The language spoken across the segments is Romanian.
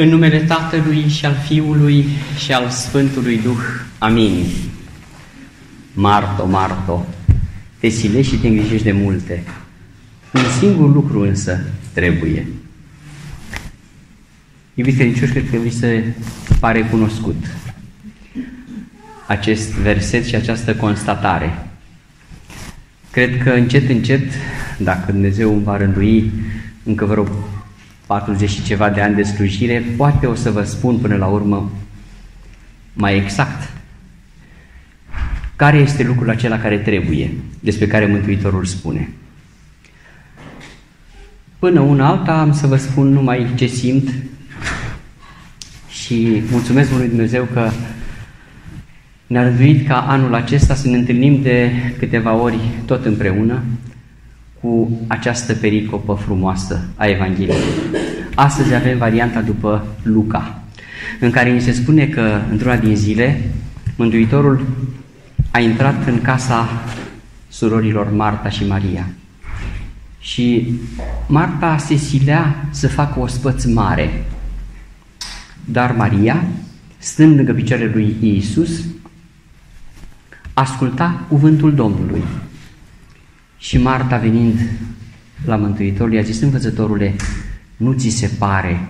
În numele Tatălui și al Fiului și al Sfântului Duh. Amin. Marto, Marto, te silești și te îngrijești de multe. Un singur lucru însă trebuie. Iubiți credincioși, cred că vi se pare cunoscut acest verset și această constatare. Cred că încet, încet, dacă Dumnezeu îmi va rândui încă vreo 40 și ceva de ani de slujire, poate o să vă spun până la urmă mai exact care este lucrul acela care trebuie, despre care Mântuitorul spune. Până una alta am să vă spun numai ce simt și mulțumesc lui Dumnezeu că ne-a rânduit ca anul acesta să ne întâlnim de câteva ori tot împreună cu această pericopă frumoasă a Evangheliei. Astăzi avem varianta după Luca, în care ni se spune că într-una din zile Mântuitorul a intrat în casa surorilor Marta și Maria. Și Marta se silea să facă o spăț mare. Dar Maria, stând lângă picioarele lui Iisus, asculta cuvântul Domnului. Și Marta venind la Mântuitorul i-a zis, învățătorule, nu ți se pare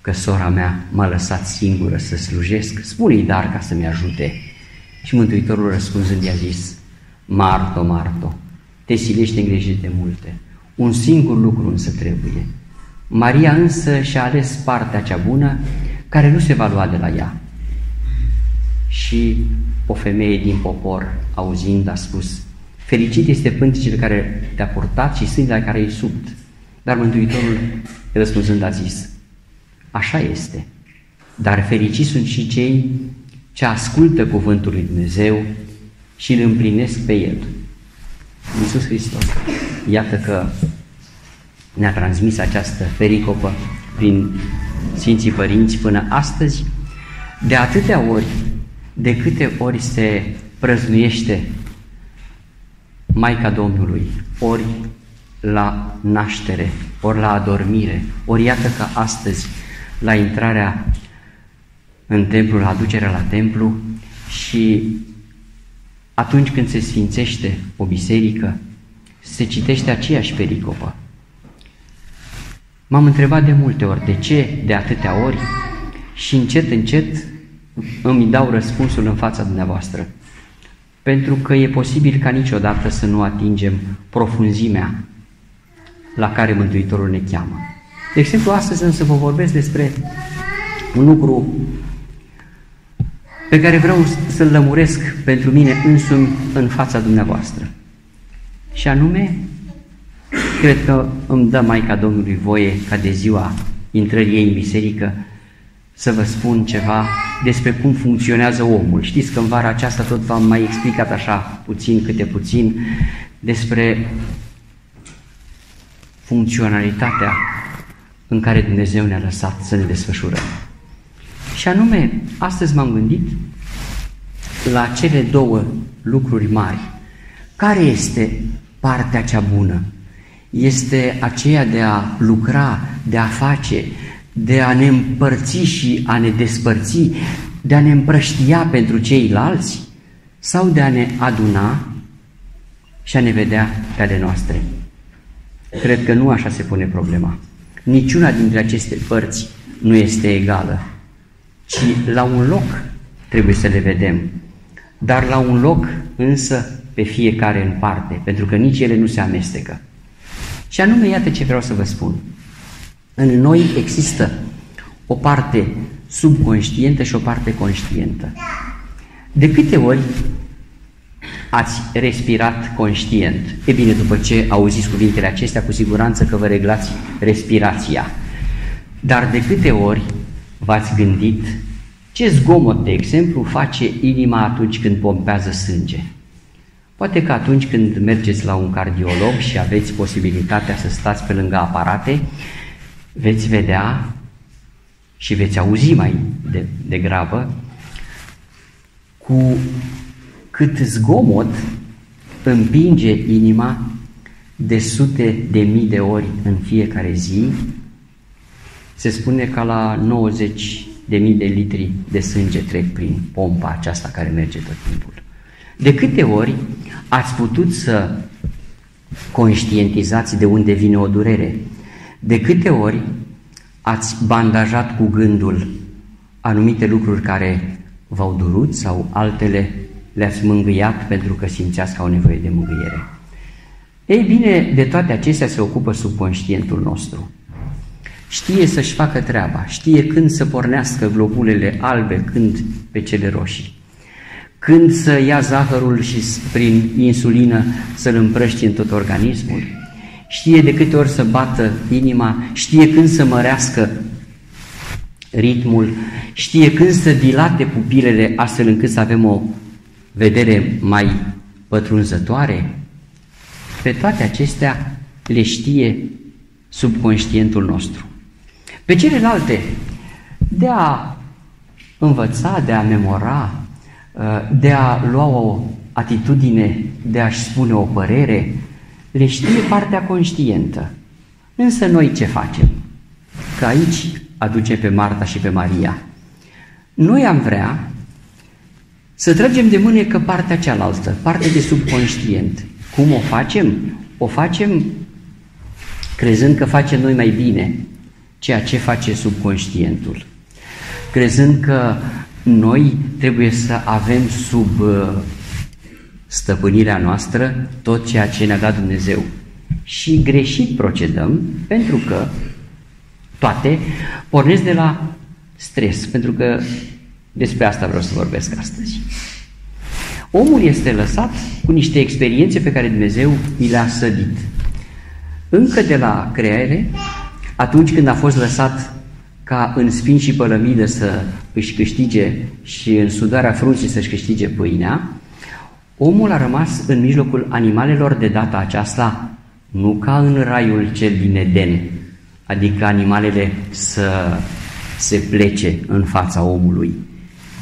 că sora mea m-a lăsat singură să slujesc? Spune-i dar ca să-mi ajute. Și Mântuitorul răspunzând i-a zis, Marto, Marto, te silești îngrijit de multe. Un singur lucru însă trebuie. Maria însă și-a ales partea cea bună, care nu se va lua de la ea. Și o femeie din popor, auzind, a spus, Fericit este pântecele care te-a purtat și sângele care ai subt. Dar Mântuitorul, răspunzând, a zis, așa este. Dar fericiți sunt și cei ce ascultă cuvântul lui Dumnezeu și îl împlinesc pe el. Iisus Hristos, iată că ne-a transmis această fericopă prin Sfinții Părinți până astăzi, de atâtea ori, de câte ori se prăznuiește Maica Domnului, ori la naștere, ori la adormire, ori iată că astăzi, la intrarea în templu, la aducerea la templu și atunci când se sfințește o biserică, se citește aceeași pericopă. M-am întrebat de multe ori de ce de atâtea ori și încet, încet îmi dau răspunsul în fața dumneavoastră pentru că e posibil ca niciodată să nu atingem profunzimea la care Mântuitorul ne cheamă. De exemplu, astăzi însă vă vorbesc despre un lucru pe care vreau să-l lămuresc pentru mine însumi în fața dumneavoastră. Și anume, cred că îmi dă Maica Domnului voie ca de ziua intrării ei în biserică să vă spun ceva despre cum funcționează omul. Știți că în vara aceasta tot v-am mai explicat așa puțin câte puțin despre funcționalitatea în care Dumnezeu ne-a lăsat să ne desfășurăm. Și anume, astăzi m-am gândit la cele două lucruri mari. Care este partea cea bună? Este aceea de a lucra, de a face, de a ne împărți și a ne despărți, de a ne împrăștia pentru ceilalți sau de a ne aduna și a ne vedea pe ale noastre. Cred că nu așa se pune problema. Niciuna dintre aceste părți nu este egală, ci la un loc trebuie să le vedem, dar la un loc însă pe fiecare în parte, pentru că nici ele nu se amestecă. Și anume, iată ce vreau să vă spun. În noi există o parte subconștientă și o parte conștientă. De câte ori ați respirat conștient? E bine, după ce auziți cuvintele acestea, cu siguranță că vă reglați respirația. Dar de câte ori v-ați gândit ce zgomot, de exemplu, face inima atunci când pompează sânge? Poate că atunci când mergeți la un cardiolog și aveți posibilitatea să stați pe lângă aparate, veți vedea și veți auzi mai de, de grabă cu cât zgomot împinge inima de sute de mii de ori în fiecare zi se spune că la 90 de mii de litri de sânge trec prin pompa aceasta care merge tot timpul. De câte ori ați putut să conștientizați de unde vine o durere? De câte ori ați bandajat cu gândul anumite lucruri care v-au durut sau altele le-ați mângâiat pentru că simțeați că au nevoie de mângâiere? Ei bine, de toate acestea se ocupă subconștientul nostru. Știe să-și facă treaba, știe când să pornească globulele albe, când pe cele roșii. Când să ia zahărul și prin insulină să-l împrăști în tot organismul. Știe de câte ori să bată inima, știe când să mărească ritmul, știe când să dilate pupilele astfel încât să avem o vedere mai pătrunzătoare. Pe toate acestea le știe subconștientul nostru. Pe celelalte, de a învăța, de a memora, uh, de a lua o atitudine, de a-și spune o părere, le știe partea conștientă. Însă noi ce facem? Că aici aduce pe Marta și pe Maria. Noi am vrea să tragem de mânecă partea cealaltă, partea de subconștient. Cum o facem? O facem crezând că facem noi mai bine, ceea ce face subconștientul. Crezând că noi trebuie să avem sub uh, stăpânirea noastră tot ceea ce ne-a dat Dumnezeu. Și greșit procedăm pentru că toate pornesc de la stres, pentru că despre asta vreau să vorbesc astăzi. Omul este lăsat cu niște experiențe pe care Dumnezeu i le-a sădit. Încă de la creare atunci când a fost lăsat ca în spin și pălămidă să își câștige și în sudarea frunții să-și câștige pâinea, omul a rămas în mijlocul animalelor de data aceasta nu ca în raiul cel din Eden, adică animalele să se plece în fața omului,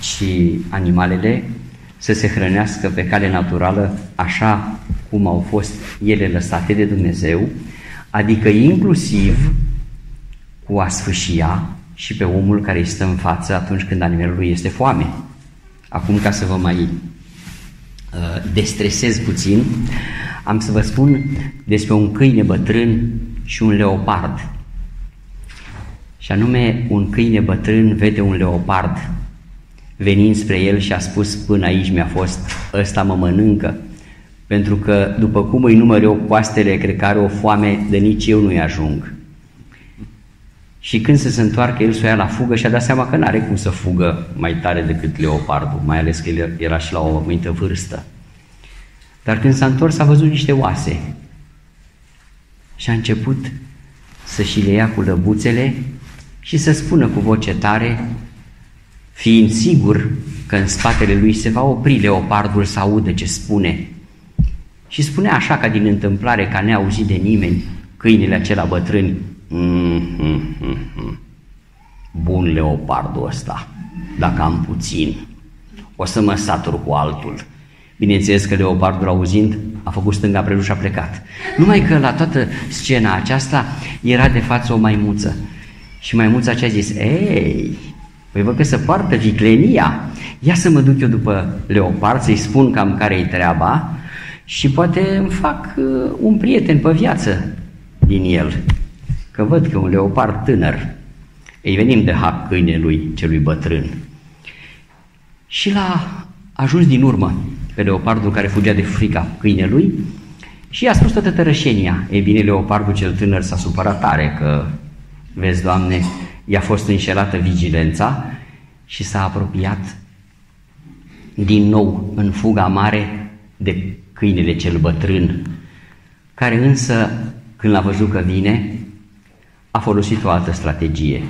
ci animalele să se hrănească pe cale naturală așa cum au fost ele lăsate de Dumnezeu, adică inclusiv cu a sfâșia și pe omul care îi stă în față atunci când animalul este foame. Acum, ca să vă mai uh, destresez puțin, am să vă spun despre un câine bătrân și un leopard. Și anume, un câine bătrân vede un leopard venind spre el și a spus, până aici mi-a fost, ăsta mă mănâncă, pentru că după cum îi număr eu coastele, cred că are o foame de nici eu nu-i ajung. Și când să se întoarcă, el să o ia la fugă și a dat seama că nu are cum să fugă mai tare decât leopardul, mai ales că el era și la o anumită vârstă. Dar când s-a întors, a văzut niște oase și a început să și le ia cu lăbuțele și să spună cu voce tare, fiind sigur că în spatele lui se va opri leopardul să audă ce spune. Și spunea așa ca din întâmplare, ca neauzit de nimeni, câinile acela bătrâni, Mm-hmm. Bun leopardul ăsta, dacă am puțin, o să mă satur cu altul. Bineînțeles că leopardul auzind a făcut stânga preluș și a plecat. Numai că la toată scena aceasta era de față o maimuță. Și maimuța ce a zis, ei, păi văd că se poartă viclenia, ia să mă duc eu după leopard, să-i spun cam care-i treaba și poate îmi fac uh, un prieten pe viață din el că văd că un leopard tânăr, ei venim de hac câinelui celui bătrân. Și l-a ajuns din urmă pe leopardul care fugea de frica câinelui și i-a spus toată tărășenia. Ei bine, leopardul cel tânăr s-a supărat tare că, vezi, Doamne, i-a fost înșelată vigilența și s-a apropiat din nou în fuga mare de câinele cel bătrân, care însă, când l-a văzut că vine, a folosit o altă strategie.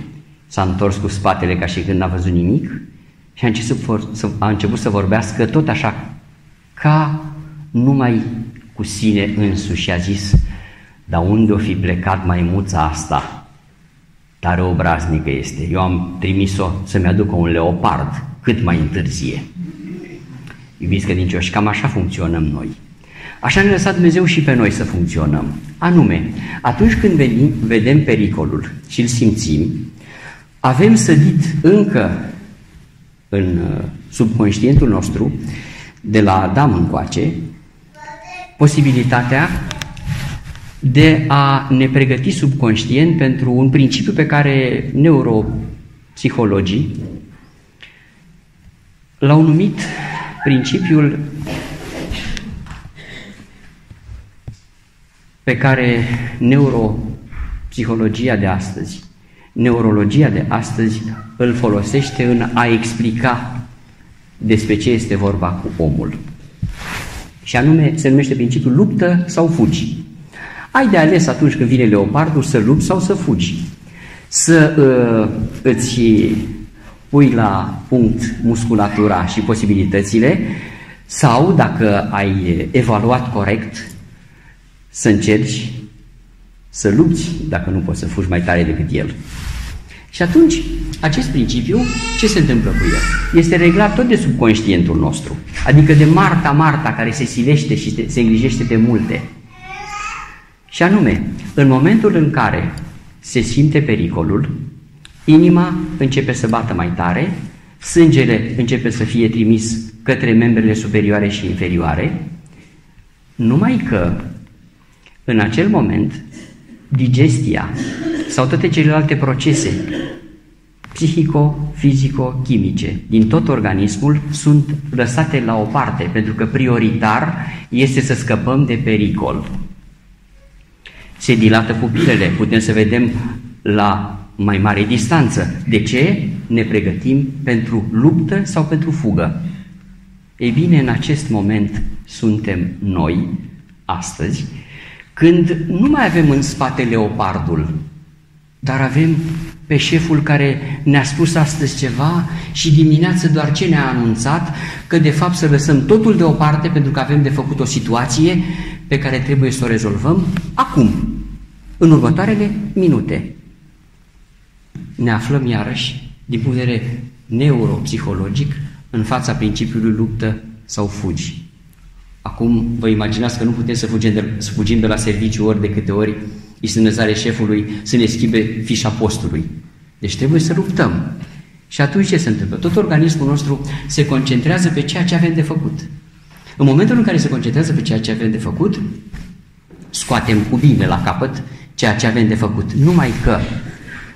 S-a întors cu spatele ca și când n-a văzut nimic și a început, a început să vorbească tot așa ca numai cu sine însuși și a zis, dar unde o fi plecat maimuța asta? Tare obraznică este. Eu am trimis-o să-mi aducă un leopard cât mai întârzie. Iubiți credincioși, cam așa funcționăm noi. Așa ne-a lăsat Dumnezeu și pe noi să funcționăm. Anume, atunci când venim, vedem pericolul și îl simțim, avem sădit încă în uh, subconștientul nostru, de la Adam încoace, posibilitatea de a ne pregăti subconștient pentru un principiu pe care neuropsihologii l-au numit principiul pe care neuropsihologia de astăzi, neurologia de astăzi îl folosește în a explica despre ce este vorba cu omul. Și anume se numește principiul luptă sau fugi. Ai de ales atunci când vine leopardul să lupți sau să fugi. Să uh, îți pui la punct musculatura și posibilitățile sau, dacă ai evaluat corect, să încerci să lupți dacă nu poți să fugi mai tare decât el. Și atunci, acest principiu, ce se întâmplă cu el? Este reglat tot de subconștientul nostru, adică de Marta, Marta, care se silește și se îngrijește de multe. Și anume, în momentul în care se simte pericolul, inima începe să bată mai tare, sângele începe să fie trimis către membrele superioare și inferioare, numai că în acel moment digestia sau toate celelalte procese psihico, fizico, chimice din tot organismul sunt lăsate la o parte, pentru că prioritar este să scăpăm de pericol. Se dilată pupilele, putem să vedem la mai mare distanță. De ce? Ne pregătim pentru luptă sau pentru fugă. Ei bine, în acest moment suntem noi, astăzi, când nu mai avem în spate leopardul, dar avem pe șeful care ne-a spus astăzi ceva și dimineață doar ce ne-a anunțat, că de fapt să lăsăm totul deoparte pentru că avem de făcut o situație pe care trebuie să o rezolvăm acum, în următoarele minute. Ne aflăm iarăși, din punct de vedere neuropsihologic, în fața principiului luptă sau fugi. Acum vă imaginați că nu putem să fugim de, să fugim de la serviciu ori de câte ori este înălțare șefului să ne schimbe fișa postului. Deci trebuie să luptăm. Și atunci ce se întâmplă? Tot organismul nostru se concentrează pe ceea ce avem de făcut. În momentul în care se concentrează pe ceea ce avem de făcut, scoatem cu bine la capăt ceea ce avem de făcut. Numai că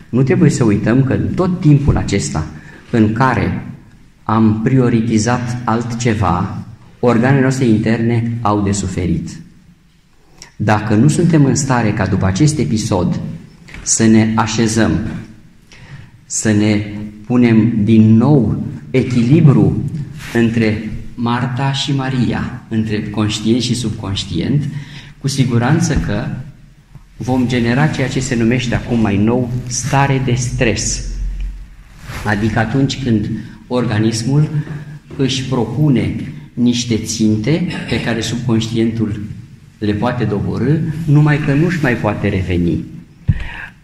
nu trebuie să uităm că în tot timpul acesta în care am prioritizat altceva, organele noastre interne au de suferit. Dacă nu suntem în stare ca după acest episod să ne așezăm, să ne punem din nou echilibru între Marta și Maria, între conștient și subconștient, cu siguranță că vom genera ceea ce se numește acum mai nou stare de stres. Adică atunci când organismul își propune niște ținte pe care subconștientul le poate doborâ, numai că nu-și mai poate reveni.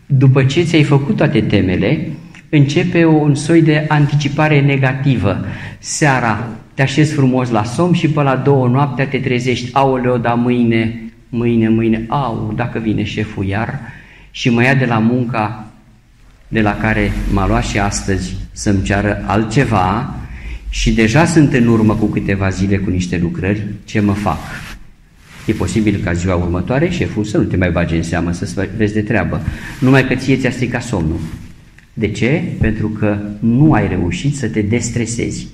După ce ți-ai făcut toate temele, începe un soi de anticipare negativă. Seara te așezi frumos la somn și pe la două noaptea te trezești, aoleo, da mâine, mâine, mâine, au, dacă vine șeful iar și mă ia de la munca de la care m-a luat și astăzi să-mi ceară altceva și deja sunt în urmă cu câteva zile cu niște lucrări, ce mă fac? E posibil ca ziua următoare șeful să nu te mai bage în seamă, să vezi de treabă. Numai că ție ți-a stricat somnul. De ce? Pentru că nu ai reușit să te destresezi.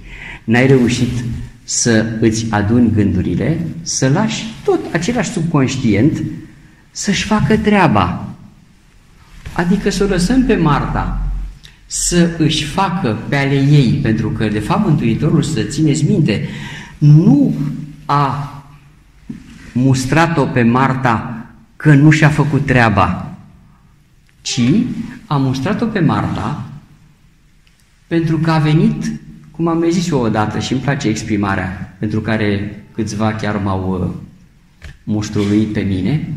N-ai reușit să îți aduni gândurile, să lași tot același subconștient să-și facă treaba. Adică să o lăsăm pe Marta să își facă pe ale ei, pentru că, de fapt, Mântuitorul, să țineți minte, nu a mustrat-o pe Marta că nu și-a făcut treaba, ci a mustrat-o pe Marta pentru că a venit, cum am mai zis eu odată și îmi place exprimarea, pentru care câțiva chiar m-au uh, muștruit pe mine,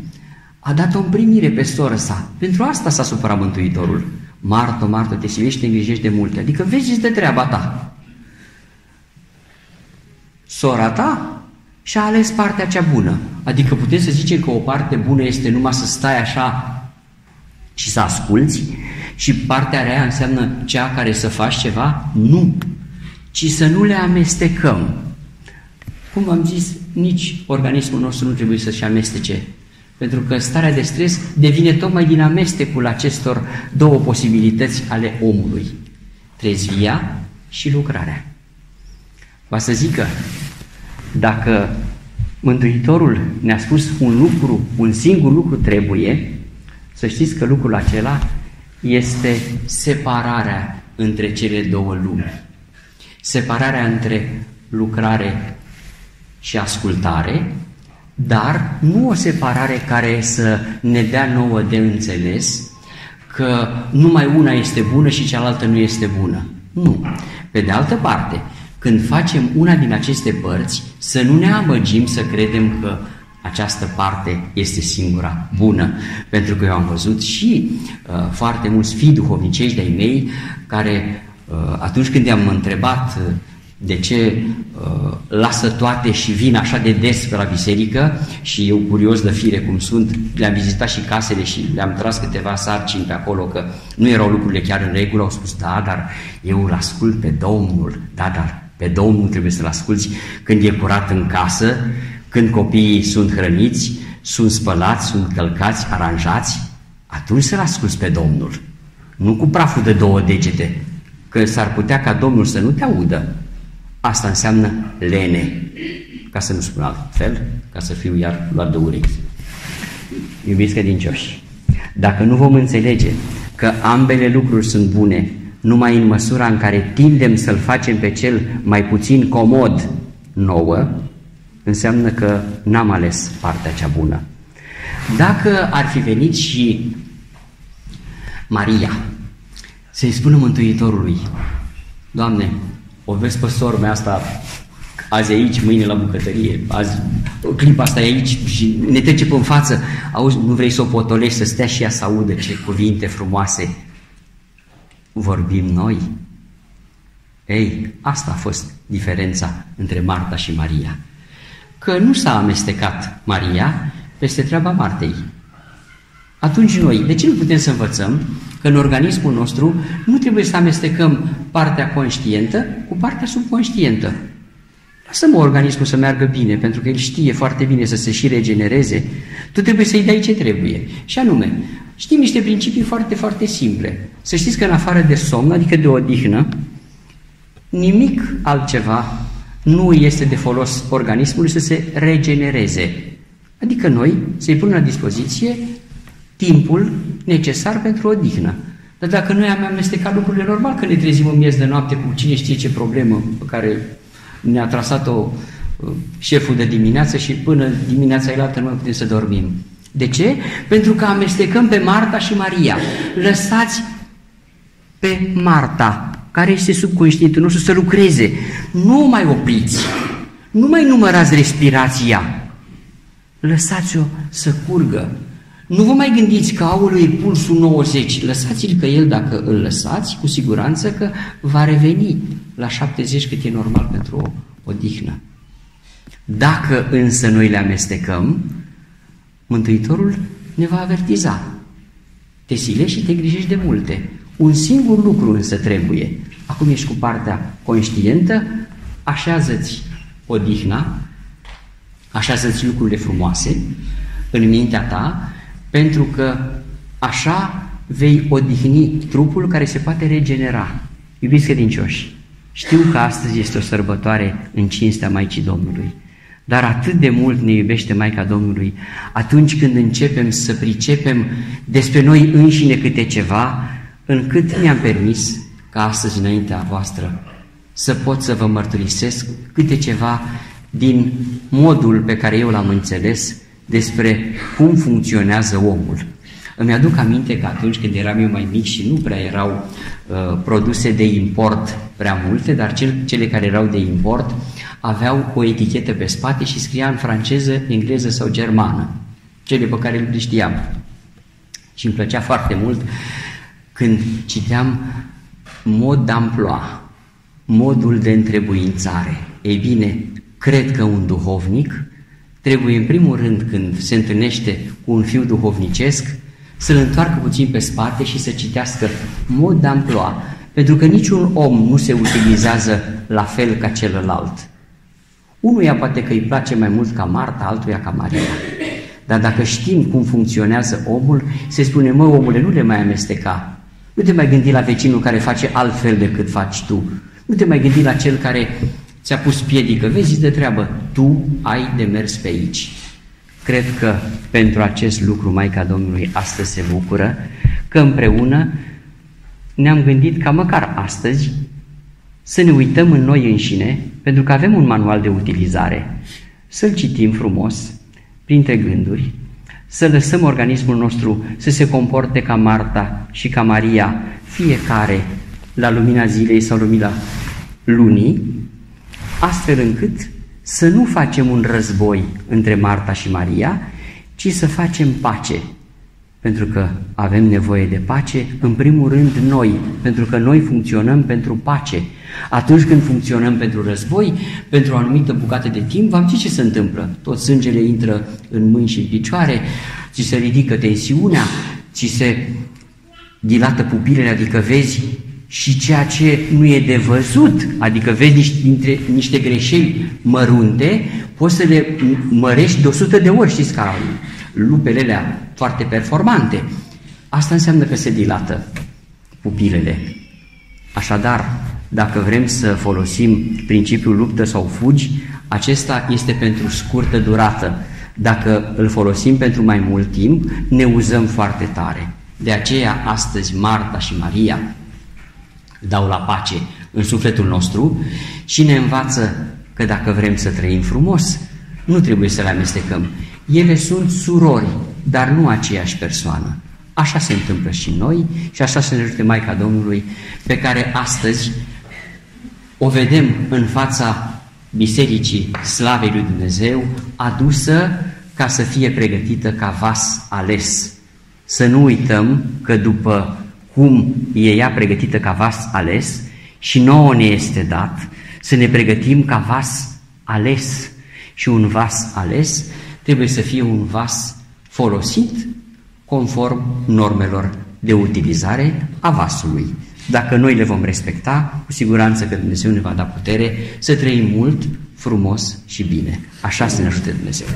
a dat o împrimire pe soră sa. Pentru asta s-a supărat Mântuitorul. Martă, Martă, te silești, te îngrijești de multe. Adică vezi de treaba ta. Sora ta și a ales partea cea bună. Adică putem să zicem că o parte bună este numai să stai așa și să asculți și partea rea înseamnă cea care să faci ceva? Nu, ci să nu le amestecăm. Cum am zis, nici organismul nostru nu trebuie să-și amestece pentru că starea de stres devine tocmai din amestecul acestor două posibilități ale omului. Trezvia și lucrarea. Va să zică, dacă Mântuitorul ne-a spus un lucru, un singur lucru trebuie, să știți că lucrul acela este separarea între cele două lumi. Separarea între lucrare și ascultare, dar nu o separare care să ne dea nouă de înțeles că numai una este bună și cealaltă nu este bună. Nu. Pe de altă parte, când facem una din aceste părți, să nu ne amăgim să credem că această parte este singura bună. Pentru că eu am văzut și uh, foarte mulți fii duhovnicești de-ai mei care uh, atunci când i-am întrebat uh, de ce uh, lasă toate și vin așa de des pe la biserică și eu curios de fire cum sunt, le-am vizitat și casele și le-am tras câteva sarcini pe acolo că nu erau lucrurile chiar în regulă, au spus da, dar eu îl ascult pe Domnul, da, dar pe Domnul trebuie să-l asculți. Când e curat în casă, când copiii sunt hrăniți, sunt spălați, sunt călcați, aranjați, atunci să-l asculți pe Domnul. Nu cu praful de două degete, că s-ar putea ca Domnul să nu te audă, Asta înseamnă lene, ca să nu spun altfel, ca să fiu iar luat de urechi. Iubiți credincioși, dacă nu vom înțelege că ambele lucruri sunt bune, numai în măsura în care tindem să-l facem pe cel mai puțin comod nouă, înseamnă că n-am ales partea cea bună. Dacă ar fi venit și Maria să-i spună Mântuitorului, Doamne, o vezi pe sormea asta azi aici, mâine la bucătărie, azi clipa asta e aici și ne trece pe în față, auzi, nu vrei să o potolești, să stea și ea să audă ce cuvinte frumoase vorbim noi? Ei, asta a fost diferența între Marta și Maria. Că nu s-a amestecat Maria peste treaba Martei. Atunci noi, de ce nu putem să învățăm că în organismul nostru nu trebuie să amestecăm partea conștientă cu partea subconștientă. Lasă-mă organismul să meargă bine, pentru că el știe foarte bine să se și regenereze. Tu trebuie să-i dai ce trebuie. Și anume, știm niște principii foarte, foarte simple. Să știți că în afară de somn, adică de odihnă, nimic altceva nu este de folos organismului să se regenereze. Adică noi să-i punem la dispoziție timpul necesar pentru odihnă. Dar dacă noi am amestecat lucrurile normal, că ne trezim în miez de noapte cu cine știe ce problemă pe care ne-a trasat-o uh, șeful de dimineață și până dimineața elaltă nu mai putem să dormim. De ce? Pentru că amestecăm pe Marta și Maria. Lăsați pe Marta, care este subconștientul nostru, să lucreze. Nu mai opriți. Nu mai numărați respirația. Lăsați-o să curgă, nu vă mai gândiți că aulul e pulsul 90, lăsați-l pe el dacă îl lăsați, cu siguranță că va reveni la 70 cât e normal pentru o odihnă. Dacă însă noi le amestecăm, Mântuitorul ne va avertiza. Te silești și te grijești de multe. Un singur lucru însă trebuie. Acum ești cu partea conștientă, așează-ți odihna, așează-ți lucrurile frumoase în mintea ta pentru că așa vei odihni trupul care se poate regenera. Iubiți credincioși, știu că astăzi este o sărbătoare în cinstea Maicii Domnului, dar atât de mult ne iubește Maica Domnului atunci când începem să pricepem despre noi înșine câte ceva, încât mi-am permis ca astăzi înaintea voastră să pot să vă mărturisesc câte ceva din modul pe care eu l-am înțeles despre cum funcționează omul. Îmi aduc aminte că atunci când eram eu mai mic și nu prea erau uh, produse de import prea multe, dar cel, cele care erau de import aveau o etichetă pe spate și scria în franceză, engleză sau germană, cele pe care le știam. Și îmi plăcea foarte mult când citeam mod d'amploi, modul de întrebuințare. Ei bine, Cred că un duhovnic trebuie în primul rând când se întâlnește cu un fiu duhovnicesc să-l întoarcă puțin pe spate și să citească mod d'amploa, pentru că niciun om nu se utilizează la fel ca celălalt. Unuia poate că îi place mai mult ca Marta, altuia ca Maria. Dar dacă știm cum funcționează omul, se spune, mă, omule, nu le mai amesteca. Nu te mai gândi la vecinul care face altfel decât faci tu. Nu te mai gândi la cel care ți-a pus piedică. Vezi de treabă, tu ai de mers pe aici. Cred că pentru acest lucru Maica Domnului astăzi se bucură, că împreună ne-am gândit ca măcar astăzi să ne uităm în noi înșine, pentru că avem un manual de utilizare, să-l citim frumos, printre gânduri, să lăsăm organismul nostru să se comporte ca Marta și ca Maria, fiecare la lumina zilei sau lumina lunii, astfel încât să nu facem un război între Marta și Maria, ci să facem pace. Pentru că avem nevoie de pace, în primul rând noi, pentru că noi funcționăm pentru pace. Atunci când funcționăm pentru război, pentru o anumită bucată de timp, v-am ce se întâmplă? Tot sângele intră în mâini și în picioare, ți se ridică tensiunea, ți se dilată pupilele, adică vezi și ceea ce nu e de văzut, adică vezi niște, dintre, niște greșeli mărunte, poți să le mărești de 100 de ori, știți, ca lupele alea foarte performante. Asta înseamnă că se dilată pupilele. Așadar, dacă vrem să folosim principiul luptă sau fugi, acesta este pentru scurtă durată. Dacă îl folosim pentru mai mult timp, ne uzăm foarte tare. De aceea, astăzi, Marta și Maria dau la pace în sufletul nostru și ne învață că dacă vrem să trăim frumos, nu trebuie să le amestecăm. Ele sunt surori, dar nu aceeași persoană. Așa se întâmplă și noi și așa se ne ajute Maica Domnului, pe care astăzi o vedem în fața Bisericii Slavei lui Dumnezeu, adusă ca să fie pregătită ca vas ales. Să nu uităm că după cum e ea pregătită ca vas ales și nouă ne este dat să ne pregătim ca vas ales. Și un vas ales trebuie să fie un vas folosit conform normelor de utilizare a vasului. Dacă noi le vom respecta, cu siguranță că Dumnezeu ne va da putere să trăim mult, frumos și bine. Așa să ne ajute Dumnezeu.